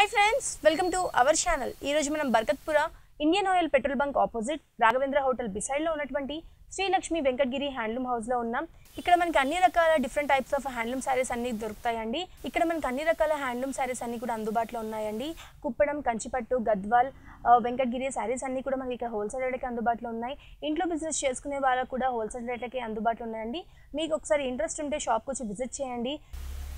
Hi friends welcome to our channel ఈ రోజు మనం Barkatpura Indian oil petrol bunk opposite Raghavendra hotel బిసైడ్లో ఉన్నటువంటి Srilakshmi Venkatagiri handloom హౌస్లో ఉన్నాం. ఇక్కడ మనకి అన్ని రకాల different types of handloom saris అన్ని దొరుకుతాయండి. ఇక్కడ మనకి అన్ని రకాల హ్యాండ్లూమ్ శారీస్ అన్ని కూడా అందుబాటులో ఉన్నాయండి. కుప్పడం కంచిపట్టు గద్వాల్ వెంకటగిరి శారీస్ అన్నీ కూడా మనకి ఇక్కడ హోల్సేల్ రేట్లకి అందుబాటులో ఉన్నాయి. ఇంట్లో బిజినెస్ చేసుకునే వాళ్ళకు కూడా హోల్సేల్ రేట్లకి అందుబాటులో ఉన్నాయండి. మీకు ఒకసారి ఇంట్రెస్ట్ ఉంటే షాప్కి వచ్చి విజిట్ చేయండి.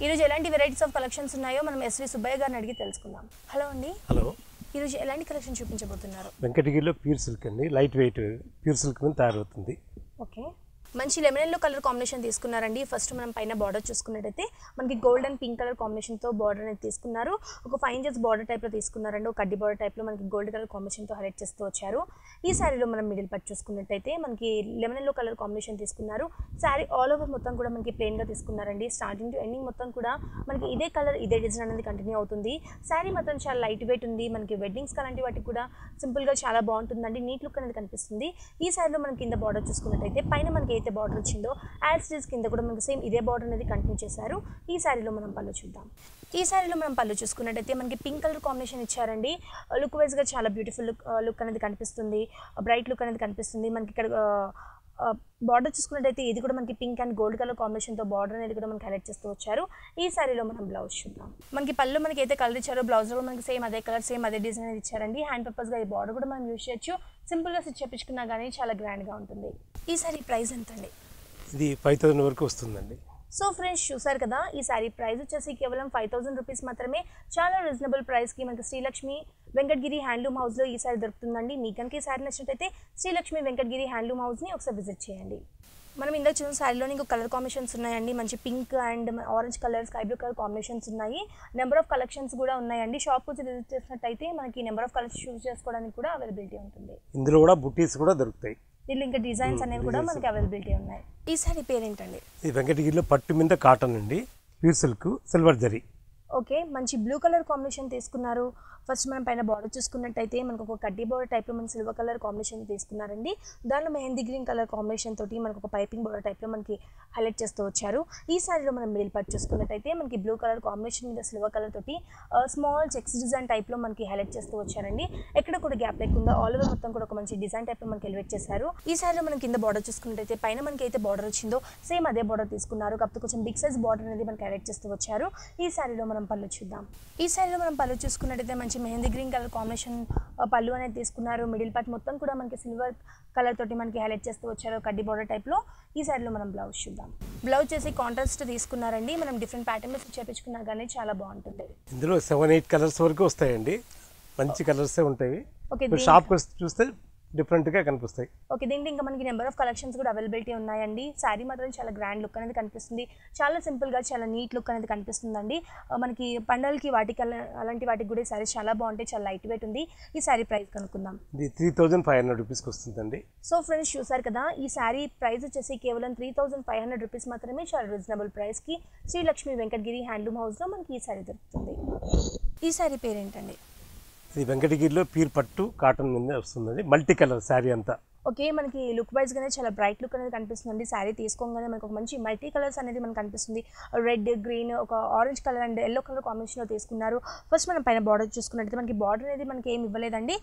ఈరోజు ఎలాంటి వెరైటీస్ ఆఫ్ కలెక్షన్స్ ఉన్నాయో మనం ఎస్వి సుబ్బయ్య గారిని అడిగి తెలుసుకుందాం. హలో అండి. హలో. ఈరోజు ఎలాంటి కలెక్షన్ చూపించబోతున్నారు? వెంకటగిరిలో ప్యూర్ సిల్క్ అండి. లైట్ వెయిట్ ప్యూర్ సిల్క్ మీద తయారవుతుంది. ఓకే. మంచి లెమన్ ఎల్లో కలర్ కాంబినేషన్ తీసుకున్నారండి. ఫస్ట్ మనం పైన బార్డర్ చూసుకున్నట్టయితే మనకి గోల్డ్ అండ్ పింక్ కలర్ కాంబినేషన్తో బార్డర్ అనేది తీసుకున్నారు. ఒక ఫైవ్ ఇంచెస్ బార్డర్ టైప్లో తీసుకున్నారండి. ఒక కడ్డీ బార్డర్ టైప్లో మనకి గోల్డ్ కలర్ కాంబినేషన్తో హైలైట్ చేస్తూ వచ్చారు. ఈ శారీలో మనం మిడిల్ పట్ చూసుకున్నట్టయితే మనకి లెమన్ ఎల్లో కలర్ కాంబినేషన్ తీసుకున్నారు. శారీ ఆల్ ఓవర్ మొత్తం కూడా మనకి ప్లెయిన్గా తీసుకున్నారండి. స్టార్టింగ్ టు ఎండింగ్ మొత్తం కూడా మనకి ఇదే కలర్ ఇదే డిజైన్ అనేది కంటిన్యూ అవుతుంది. శారీ మాత్రం చాలా లైట్ వెయిట్ ఉంది. మనకి వెడ్డింగ్స్ అలాంటి వాటికి కూడా సింపుల్గా చాలా బాగుంటుందండి. నీట్ లుక్ అనేది కనిపిస్తుంది. ఈ శారీలో మనం కింద బార్డర్ చూసుకున్నట్టయితే పైన మనకి ఏదైతే బార్డర్ వచ్చిందో యాజ్ ఇట్ ఈస్ కింద కూడా మనకి సేమ్ ఇదే బార్డర్ అనేది కంటిన్యూ చేశారు. ఈ శారీలో మనం పళ్ళు చూద్దాం. ఈ శారీలో మనం పళ్ళు చూసుకున్నట్టయితే మనకి పింక్ కలర్ కాంబినేషన్ ఇచ్చారండి. Uh, లుక్ వైజ్గా చాలా బ్యూటిఫుల్ లుక్ లుక్ అనేది కనిపిస్తుంది. Uh, బ్రైట్ లుక్ అనేది కనిపిస్తుంది. మనకి ఇక్కడ uh, బార్డర్ చూసుకున్నట్టయితే ఇది కూడా మనకి పింక్ అండ్ గోల్డ్ కలర్ కాంబినేషన్తో బార్డర్ అనేది కూడా మనకి హైలైట్ చేస్తూ వచ్చారు. ఈ శారీలో మనం బ్లౌజ్ చూద్దాం. మనకి పళ్ళు మనకి అయితే కలర్ ఇచ్చారో బ్లౌజ్లో మనకి సేమ్ అదే కలర్ సేమ్ అదే డిజైన్ అనేది ఇచ్చారండి. హ్యాండ్ పర్పస్గా ఈ బార్డర్ కూడా మనం యూజ్ చేయొచ్చు. సింపుల్గా స్టిచ్ చేపించుకున్నా కానీ చాలా గ్రాండ్గా ఉంటుంది. ఈ శారీ ప్రైస్ ఎంత అండి ఇది ఫైవ్ థౌసండ్ వరకు వస్తుందండి. సో ఫ్రెండ్స్ చూసారు కదా ఈ శారీ ప్రైస్ వచ్చేసి కేవలం ఫైవ్ థౌసండ్ రూపీస్ మాత్రమే. చాలా రీజనబుల్ ప్రైస్కి మనకి శ్రీలక్ష్మి వెంకటగిరి హ్యాండ్లూమ్ హౌస్లో ఈ శారీ దొరుకుతుందండి. మీకు కనుక ఈ శారీ నచ్చినట్టయితే శ్రీలక్ష్మి వెంకటగిరి హ్యాండ్లూమ్ హౌస్ని ఒకసారి విజిట్ చేయండి. మనం ఇందాక చూసిన శారీలో ఇంకో కలర్ కాంబినేషన్స్ ఉన్నాయండి. మంచి pink and orange colour sky blue colour combinations ఉన్నాయి. నెంబర్ ఆఫ్ కలెక్షన్స్ కూడా ఉన్నాయండి. షాప్ వచ్చి విజిట్ చేసినట్టయితే మనకి నెంబర్ ఆఫ్ కలర్స్ చూస్ చేసుకోవడానికి కూడా అవైలబిలిటీ ఉంటుంది. ఇందులో కూడా బుట్టీస్ కూడా దొరుకుతాయి. దీనిలో ఇంకా డిజైన్స్ అనేవి కూడా మనకి అవైలబిలిటీ ఉన్నాయి. ఈ శారీ పేరేంటండి? ఇది వెంకటగిరిలో పట్టు మీద కాటన్ అండి. Pure silk silver zari okay మంచి బ్లూ కలర్ కాంబినేషన్ తీసుకున్నారు. ఫస్ట్ మనం పైన బార్డర్ చూసుకున్నట్టయితే మనకు ఒక కడ్డీ బార్డర్ టైప్లో మనం సిల్వర్ కలర్ కాంబినేషన్ తీసుకున్నారండి. దానిలో మెహందీ గ్రీన్ కలర్ కాంబినేషన్ తోటి మనకు ఒక పైపింగ్ బార్డర్ టైప్లో మనకి హైలైట్ చేస్తూ వచ్చారు. ఈ సారీలో మనం మిడిల్ పార్ట్ చూసుకున్నట్టయితే మనకి బ్లూ కలర్ కాంబినేషన్ మీద సిల్వర్ కలర్ తోటి స్మాల్ చెక్స్ డిజైన్ టైప్లో మనకి హైలైట్ చేస్తూ వచ్చారండి. ఎక్కడ కూడా గ్యాప్ లేకుండా ఆల్ ఓవర్ మొత్తం కూడా ఒక మంచి డిజైన్ టైప్లో మనకి ఎలివేట్ చేశారు. ఈ సారీలో మనం కింద బార్డర్ చూసుకున్నట్టయితే పైన మనకి అయితే బార్డర్ వచ్చిందో సేమ్ అదే బార్డర్ తీసుకున్నారు. కాకపోతే కొంచెం బిగ్ సైజ్ బార్డర్ అనేది మనకి హైలైట్ చేస్తూ వచ్చారు. ఈ సారీలో మనం పళ్ళు చూద్దాం. ఈ సారీలో మనం పళ్ళు చూసుకున్నట్టయితే మంచి మెహందీ గ్రీన్ కలర్ కాంబినేషన్ పళ్ళు అనేది తీసుకున్నారు. మిడిల్ పార్ట్ మొత్తం కూడా మనకి సిల్వర్ కలర్ తోటి మనకి హైలైట్ చేస్తూ వచ్చారు. కడ్డీ బార్డర్ టైప్లో ఈ శారీలో మనం బ్లౌజ్ చూద్దాం. బ్లౌజ్ చేసి కాంట్రాస్ట్ తీసుకున్నారండి. మనం డిఫరెంట్ ప్యాటర్న్ చేపించుకున్నా కానీ చాలా బాగుంటుంది. ఇందులో సెవెన్ ఎయిట్ కలర్స్ వరకు వస్తాయండి. మంచి కలర్సే ఉంటాయి. షాప్కి వస్తే చూస్తే డిఫరెంట్గా కనిపిస్తాయి. ఓకే దీంట్లో ఇంకా మనకి నెంబర్ ఆఫ్ కలెక్షన్స్ కూడా అవైలబిలిటీ ఉన్నాయండి. శారీ మాత్రం చాలా గ్రాండ్ లుక్ అనేది కనిపిస్తుంది. చాలా సింపుల్గా చాలా నీట్ లుక్ అనేది కనిపిస్తుందండి. మనకి పండగలకి వాటికి అలా- అలాంటి వాటికి కూడా ఈ శారీ చాలా బాగుంటాయి చాలా లైట్ వెయిట్ ఉంది. ఈ శారీ ప్రైస్ కనుక్కుందాం. ఇది త్రీ థౌజండ్ ఫైవ్ హండ్రెడ్ రూపీస్కి వస్తుందండి. సో ఫ్రెండ్స్ చూసారు కదా ఈ శారీ ప్రైస్ వచ్చేసి కేవలం three thousand five hundred rupees మాత్రమే చాలా రీజనబుల్ ప్రైస్కి. శ్రీలక్ష్మి వెంకటగిరి హ్యాండ్లూమ్ హౌస్లో మనకి ఈ శారీ దొరుకుతుంది. ఈ శారీ పేరేంటండి? ఇది వెంకటగిరిలో ప్యూర్ పట్టు కాటన్ మీద వస్తుంది మల్టీ కలర్ శారీ అంతా. ఓకే మనకి లుక్ వైజ్గానే చాలా బ్రైట్ లుక్ అనేది కనిపిస్తుంది శారీ తీసుకోగానే మనకు ఒక మంచి మల్టీ కలర్స్ అనేది మనకు కనిపిస్తుంది. రెడ్ గ్రీన్ ఒక orange colour and yellow colour కాంబినేషన్లో తీసుకున్నారు. ఫస్ట్ మనం పైన బార్డర్ చూసుకున్నట్టయితే మనకి బార్డర్ అనేది మనకి ఏమి ఇవ్వలేదండి.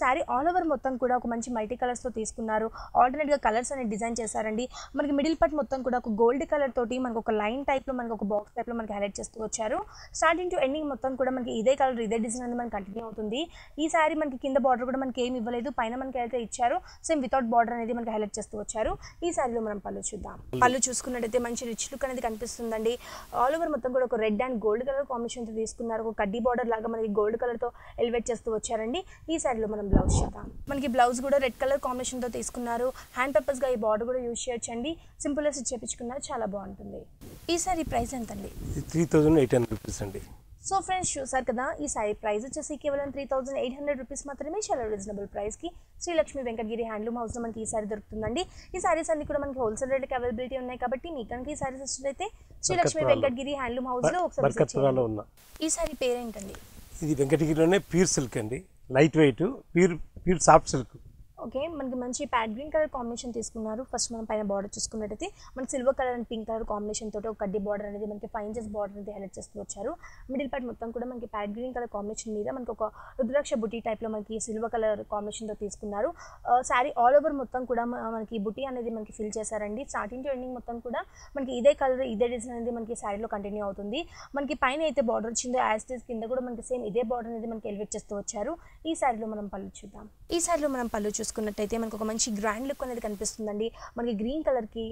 శారీ ఆల్ ఓవర్ మొత్తం కూడా ఒక మంచి మల్టీ కలర్స్తో తీసుకున్నారు. ఆల్టర్నేట్గా కలర్స్ అనేది డిజైన్ చేశారండి. మనకి మిడిల్ పార్ట్ మొత్తం కూడా ఒక గోల్డ్ కలర్ తోటి మనకు ఒక లైన్ టైప్లో మనకు ఒక బాక్స్ టైప్లో మనకి హైలైట్ చేస్తూ వచ్చారు. స్టార్టింగ్ టు ఎండింగ్ మొత్తం కూడా మనకి ఇదే కలర్ ఇదే డిజైన్ అనేది మనకి కంటిన్యూ అవుతుంది. ఈ శారీ మనకి కింద బార్డర్ కూడా మనకి ఏమి ఇవ్వలేదు. పైన మనకి అయితే ఇచ్చారు. సేమ్ వితౌట్ బార్డర్ అనేది మనకి హైలైట్ చేస్తూ వచ్చారు. ఈ శారీలో మనం పళ్ళు చూద్దాం. పళ్ళు చూసుకున్నట్టయితే మంచి రిచ్ లుక్ అనేది కనిపిస్తుందండి. ఆల్ ఓవర్ మొత్తం కూడా ఒక రెడ్ అండ్ గోల్డ్ కలర్ కాంబినేషన్తో తీసుకున్నారు. ఒక కడ్డీ బార్డర్ లాగా మనకి గోల్డ్ కలర్తో ఎలివేట్ చేస్తూ వచ్చారండి. ఈ శారీలో మనం బ్లౌజ్ చూద్దాం. మనకి బ్లౌజ్ కూడా రెడ్ కలర్ కాంబినేషన్తో తీసుకున్నారు. హ్యాండ్ పర్పస్గా ఈ బార్డర్ కూడా యూజ్ చేయొచ్చండి. సింపుల్ స్టిచ్ చేపించుకున్నారు చాలా బాగుంటుంది. ఈ సారీ ప్రైస్ ఎంత అండి three thousand eight hundred rupees అండి. సో ఫ్రెండ్స్ చూసారు కదా? ఈ సారీ ప్రైస్ వచ్చేసి కేవలం three thousand eight hundred rupees మాత్రమే చాలా రీజనబుల్ ప్రైస్కి శ్రీలక్ష్మి వెంకటగిరి హ్యాండ్లూమ్ హౌస్లో మనకి ఈ సారీ దొరుకుతుందండి. ఈ సారీస్ అన్ని కూడా మనకి హోల్సేల్ రేట్కి అవైలబిలిటీ ఉన్నాయి కాబట్టి మీకు కనుక ఈ సారీస్ వచ్చినట్టయితే శ్రీలక్ష్మి. వెంకటగిరి హ్యాండ్లూమ్ హౌస్లో ఒకసారి ఈ సారీ పేరేంటండి? ఇది వెంకటగిరిలోనే ప్యూర్ సిల్క్ అండి. Light weight pure pure soft silk okay మనకి మంచి ప్యాడ్ గ్రీన్ కలర్ కాంబినేషన్ తీసుకున్నారు. ఫస్ట్ మనం పైన బార్డర్ చూసుకున్నట్టయితే మనకి silver colour and pink colour combination తోటి ఒక కడ్డీ బార్డర్ అనేది మనకి ఫైవ్ ఇంచెస్ బార్డర్ అనేది హైలైట్ చేస్తూ వచ్చారు. మిడిల్ పార్ట్ మొత్తం కూడా మనకి ప్యాడ్ గ్రీన్ కలర్ కాంబినేషన్ మీద మనకి ఒక రుద్రాక్ష బుటీ టైప్లో మనకి సిల్వర్ కలర్ కాంబినేషన్తో తీసుకున్నారు. శారీ ఆల్ ఓవర్ మొత్తం కూడా మనకి బుటీ అనేది మనకి ఫిల్ చేశారండి. స్టార్టింగ్ టు ఎండింగ్ మొత్తం కూడా మనకి ఇదే కలర్ ఇదే డిజైన్ అనేది మనకి శారీలో కంటిన్యూ అవుతుంది. మనకి పైన అయితే బార్డర్ వచ్చిందో యాస్టీస్ కింద కూడా మనకి సేమ్ ఇదే బార్డర్ అనేది మనకి ఎలివేట్ చేస్తూ వచ్చారు. ఈ శారీలో మనం పళ్ళు చూద్దాం. ఈ శారీలో మనం పళ్ళు చూసుకున్నట్టయితే మనకు ఒక మంచి గ్రాండ్ లుక్ అనేది కనిపిస్తుందండి. మనకి గ్రీన్ కలర్కి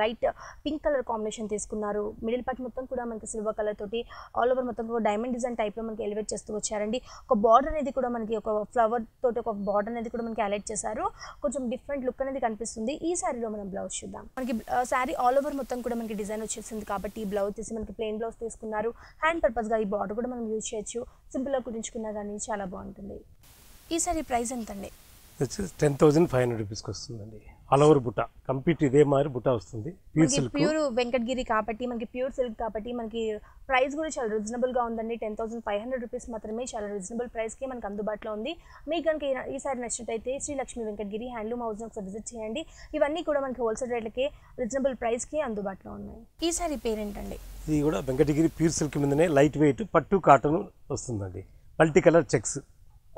లైట్ పింక్ కలర్ కాంబినేషన్ తీసుకున్నారు. మిడిల్ పార్ట్ మొత్తం కూడా మనకి సిల్వర్ కలర్ తోటి ఆల్ ఓవర్ మొత్తం కూడా డైమండ్ డిజైన్ టైప్లో మనకి ఎలివేట్ చేస్తూ వచ్చారండి. ఒక బార్డర్ అనేది కూడా మనకి ఒక ఫ్లవర్ తోటి ఒక బార్డర్ అనేది కూడా మనకి అలైట్ చేశారు. కొంచెం డిఫరెంట్ లుక్ అనేది కనిపిస్తుంది. ఈ శారీలో మనం బ్లౌజ్ చూద్దాం. మనకి శారీ ఆల్ ఓవర్ మొత్తం కూడా మనకి డిజైన్ వచ్చేసింది కాబట్టి ఈ బ్లౌజ్ చేసి మనకి ప్లెయిన్ బ్లౌజ్ తీసుకున్నారు. హ్యాండ్ పర్పస్గా ఈ బార్డర్ కూడా మనం యూజ్ చేయొచ్చు. సింపుల్గా కుట్టించుకున్నా కానీ చాలా బాగుంటుంది. ఈ సారీ ప్రైస్ ఎంతండి? టెన్ థౌజండ్ ఫైవ్ హండ్రెడ్ రూపీస్కి వస్తుందండి ఆల్ ఓవర్ బుట్ట. కంప్లీట్ ఇదే మాదిరి బుట్ట వస్తుంది. ప్యూర్ సిల్క్ ప్యూర్ వెంకటగిరి కాబట్టి మనకి ప్యూర్ సిల్క్ కాబట్టి మనకి ప్రైస్ కూడా చాలా రీజనబుల్గా ఉందండి. Ten thousand five hundred rupees మాత్రమే చాలా రీజనబుల్ ప్రైస్కి మనకు అందుబాటులో ఉంది. మీకు కనుక ఈ- ఈసారి నచ్చినట్టయితే శ్రీ లక్ష్మి వెంకటగిరి హ్యాండ్లూమ్ హౌస్ ఒకసారి విజిట్ చేయండి. ఇవన్నీ కూడా మనకి హోల్సేల్ రేట్లకే రీజనబుల్ ప్రైస్కి అందుబాటులో ఉన్నాయి. ఈ సారీ పేరేంటండి? ఇది కూడా వెంకటగిరి ప్యూర్ సిల్క్ మీదనే లైట్ వెయిట్ పట్టు కాటన్ వస్తుందండి. మల్టీ కలర్ చెక్స్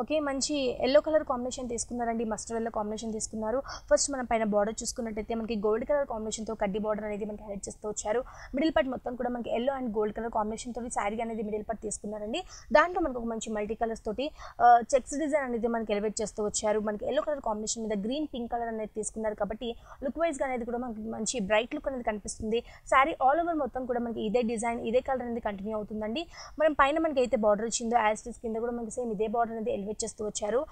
ఓకే మంచి ఎల్లో కలర్ కాంబినేషన్ తీసుకున్నారండి మస్టర్డ్ ఎల్లో కాంబినేషన్ తీసుకున్నారు. ఫస్ట్ మనం పైన బార్డర్ చూసుకున్నట్టయితే మనకి గోల్డ్ కలర్ కాంబినేషన్తో కడ్డీ బార్డర్ అనేది మనకి హైలైట్ చేస్తూ వచ్చారు. మిడిల్ పార్ట్ మొత్తం కూడా మనకి yellow and gold colour combination తోటి శారీ అనేది మిడిల్ పార్ట్ తీసుకున్నారండి. దాంట్లో మనకు ఒక మంచి మల్టీ కలర్స్ తోటి చెక్స్ డిజైన్ అనేది మనకి ఎలివేట్ చేస్తూ వచ్చారు. మనకి ఎల్లో కలర్ కాంబినేషన్ మీద గ్రీన్ పింక్ కలర్ అనేది తీసుకున్నారు కాబట్టి లుక్ వైజ్గా అనేది కూడా మనకి మంచి బ్రైట్ లుక్ అనేది కనిపిస్తుంది. శారీ ఆల్ ఓవర్ మొత్తం కూడా మనకి ఇదే డిజైన్ ఇదే కలర్ అనేది కంటిన్యూ అవుతుందండి. మనం పైన మనకి అయితే బార్డర్ వచ్చిందో యాస్టిస్ కింద కూడా మనకి సేమ్ ఇదే బార్డర్ అనేది ఎలివేట్ చేస్తూ వచ్చారు.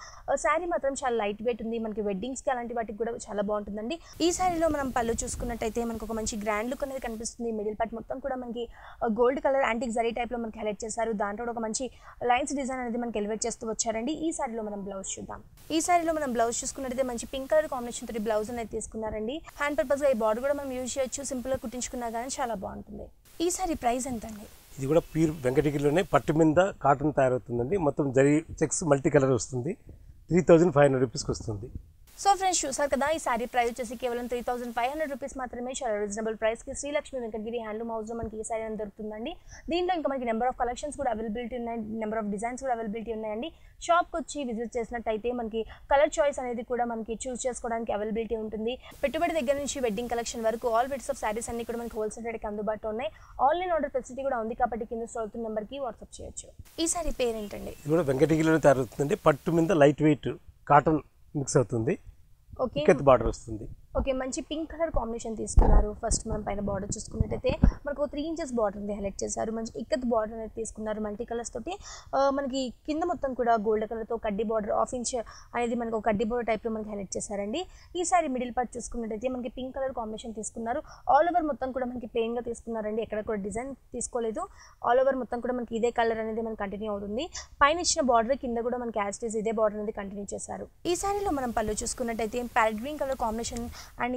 శారీ మాత్రం చాలా లైట్ వెయిట్ ఉంది. మనకి వెడ్డింగ్స్కి అలాంటి వాటికి కూడా చాలా బాగుంటుందండి. ఈ శారీలో మనం పళ్ళు చూసుకున్నట్టయితే మనకు ఒక మంచి గ్రాండ్ లుక్ అనేది కనిపిస్తుంది. మిడిల్ పార్ట్ మొత్తం కూడా మనకి గోల్డ్ కలర్ యాంటిక్ జరీ టైప్లో మనకి హైలైట్ చేశారు. దాంట్లో కూడా ఒక మంచి లైన్స్ డిజైన్ అనేది మనకి ఎలివేట్ చేస్తూ వచ్చారండి. ఈ శారీలో మనం బ్లౌజ్ చూద్దాం. ఈ శారీలో మనం బ్లౌజ్ చూసుకున్నట్టయితే మంచి పింక్ కలర్ కాంబినేషన్ తోటి బ్లౌజ్ అనేది తీసుకున్నారండి. హ్యాండ్ పర్పస్గా ఈ బార్డర్ కూడా మనం యూజ్ చేయొచ్చు. సింపుల్గా కుట్టించుకున్నా కానీ చాలా బాగుంటుంది. ఈ సారీ ప్రైస్ ఎంత అండి ఇది కూడా ప్యూర్ వెంకటగిరిలోనే పట్టు మీద కాటన్ తయారవుతుందండి. మొత్తం జరీ చెక్స్ మల్టీ కలర్ వస్తుంది. త్రీ థౌజండ్ ఫైవ్ హండ్రెడ్ రూపీస్కి వస్తుంది. సో ఫ్రెండ్స్ చూసారు కదా ఈ సారీ ప్రైస్ వచ్చేసి కేవలం three thousand five hundred rupees మాత్రమే చాలా రీజనబుల్ ప్రైస్కి శ్రీలక్ష్మి వెంకటగిరి హ్యాండ్లూమ్ హౌస్లో మనకి ఈ సారీ అని దొరుకుతుందండి. దీంట్లో ఇంకా మనకి నెంబర్ ఆఫ్ కలెక్షన్స్ కూడా అవైలబిలిటీ ఉన్నాయి. నెంబర్ ఆఫ్ డిజైన్స్ కూడా అవైలబిలిటీ ఉన్నాయండి. షాప్కి వచ్చి విజిట్ చేసినట్టయితే మనకి కలర్ చాయిస్ అనేది కూడా మనకి చూస్ చేసుకోవడానికి అవైలబిలిటీ ఉంటుంది. పెట్టుబడి దగ్గర నుంచి వెడ్డింగ్ కలెక్షన్ వరకు ఆల్ వెడ్స్ ఆఫ్ సారీస్ అన్ని కూడా మనకి హోల్సేల్ రేట్కి అందుబాటులో ఉన్నాయి. ఆన్లైన్ ఆర్డర్ ఫెసిలిటీ కూడా ఉంది కాబట్టి కింద స్టోర్ నెంబర్కి వాట్సాప్ చేయొచ్చు. ఈ సారీ పేరేంటండి? ఇది కూడా వెంకటగిరిలో తయారవుతుందండి. పట్టు మీద లైట్ వెయిట్ కాటన్ మిక్స్ అవుతుంది. ఓకే. బార్డర్ వస్తుంది. ఓకే మంచి పింక్ కలర్ కాంబినేషన్ తీసుకున్నారు. ఫస్ట్ మనం పైన బార్డర్ చూసుకున్నట్టయితే మనకు త్రీ ఇంచెస్ బార్డర్ అనేది హైలైట్ చేశారు. మంచి ఇక్కత్ బార్డర్ అనేది తీసుకున్నారు మల్టీ కలర్స్ తోటి. మనకి కింద మొత్తం కూడా గోల్డ్ కలర్తో కడ్డీ బార్డర్ హాఫ్ ఇంచ్ అనేది మనకు కడ్డీ బార్డర్ టైప్లో మనకి హైలైట్ చేశారండి. ఈసారి మిడిల్ పార్ట్ చూసుకున్నట్టయితే మనకి పింక్ కలర్ కాంబినేషన్ తీసుకున్నారు. ఆల్ ఓవర్ మొత్తం కూడా మనకి ప్లెయిన్గా తీసుకున్నారండి. ఎక్కడ కూడా డిజైన్ తీసుకోలేదు. ఆల్ ఓవర్ మొత్తం కూడా మనకి ఇదే కలర్ అనేది మనకి కంటిన్యూ అవుతుంది. పైన ఇచ్చిన బార్డర్ కింద కూడా మనకి యాజ్ ఇదే బార్డర్ అనేది కంటిన్యూ చేశారు. ఈ సారీలో మనం పళ్ళు చూసుకున్నట్టయితే parrot green colour combination and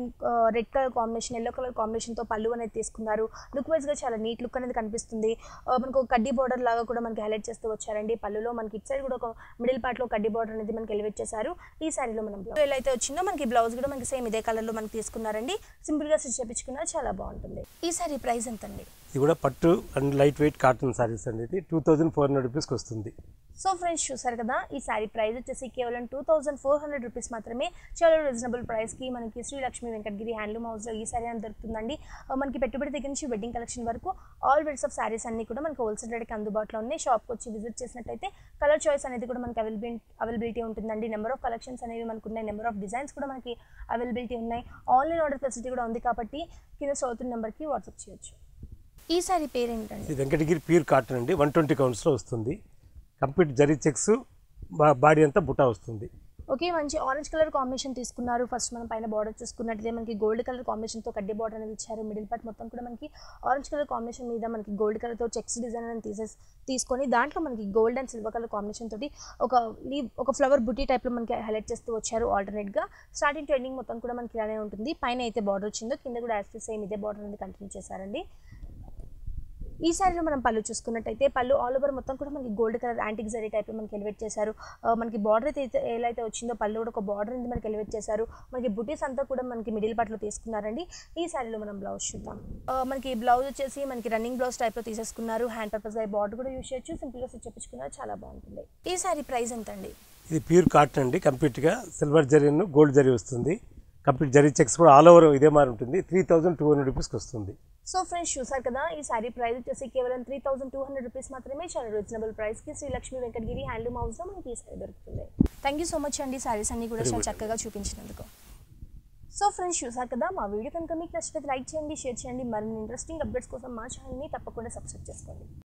red colour combination yellow colour కాంబినేషన్తో పళ్ళు అనేది తీసుకున్నారు. లుక్ వైజ్గా చాలా నీట్ లుక్ అనేది కనిపిస్తుంది. మనకు ఒక కడ్డీ బార్డర్ లాగా కూడా మనకి హైలైట్ చేస్తూ వచ్చారండి. పళ్ళులో మనకి ఇట్ సైడ్ కూడా ఒక మిడిల్ పార్ట్లో కడ్డీ బార్డర్ అనేది మనకి ఎలివేట్ చేశారు. ఈ శారీలో మనం బ్లౌజ్ ఎలా అయితే వచ్చిందో మనకి బ్లౌజ్ కూడా మనకి సేమ్ ఇదే కలర్లో మనకి తీసుకున్నారండి. సింపుల్గా స్టిచ్ చేయించుకున్నా చాలా బాగుంటుంది. ఈ సారీ ప్రైస్ ఎంత అండి ఇది కూడా పట్టు and light weight cotton saris అండి ఇది. టూ థౌజండ్ ఫోర్ హండ్రెడ్ రూపీస్కి వస్తుంది. సో ఫ్రెండ్స్ చూసారు కదా? ఈ శారీ ప్రైస్ వచ్చేసి కేవలం two thousand four hundred rupees మాత్రమే. చాలా రీజనబుల్ ప్రైస్కి మనకి శ్రీ లక్ష్మి వెంకటగిరి హ్యాండ్లూమ్ హౌస్లో ఈ శారీ అని దొరుకుతుందండి. మనకి పెట్టుబడి దగ్గర నుంచి వెడ్డింగ్ కలెక్షన్ వరకు ఆల్ వెడ్స్ ఆఫ్ శారీస్ అన్ని కూడా మనకి హోల్సేల్ రేట్కి అందుబాటులో ఉన్నాయి. షాప్కి వచ్చి విజిట్ చేసినట్టయితే కలర్ చాయిస్ అనేది కూడా మనకి అవైలబిలిటీ అవైలబిలిటీ ఉంటుందండి. నెంబర్ ఆఫ్ కలెక్షన్స్ అనేవి మనకు ఉన్నాయి. నెంబర్ ఆఫ్ డిజైన్స్ కూడా మనకి అవైలబిలిటీ ఉన్నాయి. ఆన్లైన్ ఆర్డర్ ఫెసిలిటీ కూడా ఉంది కాబట్టి కింద చదువుతున్న నెంబర్కి వాట్సాప్ చేయొచ్చు. ఈ సారీ పేరేంటండి? ఇది వెంకటగిరి ప్యూర్ కాటన్ అండి. వన్ ట్వంటీ కౌంట్స్లో వస్తుంది. కంప్లీట్ జరీ చెక్స్ బాడీ అంతా బుటా వస్తుంది. ఓకే మంచి ఆరెంజ్ కలర్ కాంబినేషన్ తీసుకున్నారు. ఫస్ట్ మనం పైన బార్డర్ చూసుకున్నట్లయితే మనకి గోల్డ్ కలర్ కాంబినేషన్తో కడ్డీ బార్డర్ అనేది ఇచ్చారు. మిడిల్ పార్ట్ మొత్తం కూడా మనకి ఆరెంజ్ కలర్ కాంబినేషన్ మీద మనకి గోల్డ్ కలర్తో చెక్స్ డిజైన్ అనేది తీసేసి తీసుకొని దాంట్లో మనకి gold and silver colour combination తోటి ఒక లీవ్ ఒక ఫ్లవర్ బుటీ టైప్లో మనకి హైలైట్ చేస్తూ వచ్చారు ఆల్టర్నేట్గా స్టార్టింగ్ ట్రెండింగ్ మొత్తం కూడా మనకి ఇలానే ఉంటుంది. పైన అయితే బార్డర్ వచ్చిందో కింద కూడా యాక్సెస్ సేమ్ ఇదే బార్డర్ అనేది కంటిన్యూ చేశారండి. ఈ శారీలో మనం పళ్ళు చూసుకున్నట్టయితే పళ్ళు ఆల్ ఓవర్ మొత్తం కూడా మనకి గోల్డ్ కలర్ యాంటిక్ జరీ టైప్లో మనకి ఎలివేట్ చేశారు. మనకి బార్డర్ అయితే ఎలా అయితే వచ్చిందో పళ్ళు కూడా ఒక బార్డర్ అనేది మనకి ఎలివేట్ చేశారు. మనకి బుటీస్ అంతా కూడా మనకి మిడిల్ పార్ట్లో తీసుకున్నారండి. ఈ శారీలో మనం బ్లౌజ్ చూద్దాం. మనకి బ్లౌజ్ వచ్చేసి మనకి రన్నింగ్ బ్లౌజ్ టైప్లో తీసేసుకున్నారు. హ్యాండ్ పర్పస్ అయ్యి బార్డర్ కూడా యూజ్ చేయొచ్చు. సింపుల్గా స్టిచ్ చాలా బాగుంటుంది. ఈ శారీ ప్రైస్ ఎంత అండి ఇది ప్యూర్ కాటన్ అండి కంప్లీట్గా సిల్వర్ జరీ గోల్డ్ జరీ వస్తుంది. కంప్లీట్ జరీ చెక్స్ కూడా ఆల్ ఓవర్ ఇదే మారి ఉంటుంది. త్రీ థౌజండ్ టూ హండ్రెడ్ రూపీస్కి వస్తుంది. సో ఫ్రెండ్స్ చూసారు కదా ఈ శారీ ప్రైస్ వచ్చేసి కేవలం three thousand two hundred rupees మాత్రమే చాలా రీజనబుల్ ప్రైస్కి శ్రీ లక్ష్మీ వెంకటగిరి హ్యాండ్లూమ్ హౌస్లో మనకి ఈ శారీ దొరుకుతుంది. థ్యాంక్ యూ సో మచ్ అండి. శారీస్ అన్ని కూడా చాలా చక్కగా చూపించినందుకు. సో ఫ్రెండ్స్ చూసారు కదా మా వీడియో కనుక మీకు నచ్చితే లైక్ చేయండి షేర్ చేయండి. మరిన్ని ఇంట్రెస్టింగ్ అప్డేట్స్ కోసం మా ఛానల్ని తప్పకుండా సబ్స్క్రైబ్ చేసుకోండి.